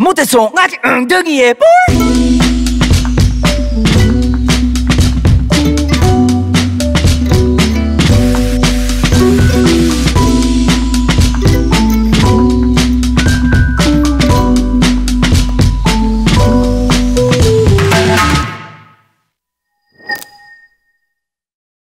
못해 송아지 엉덩이에 볼.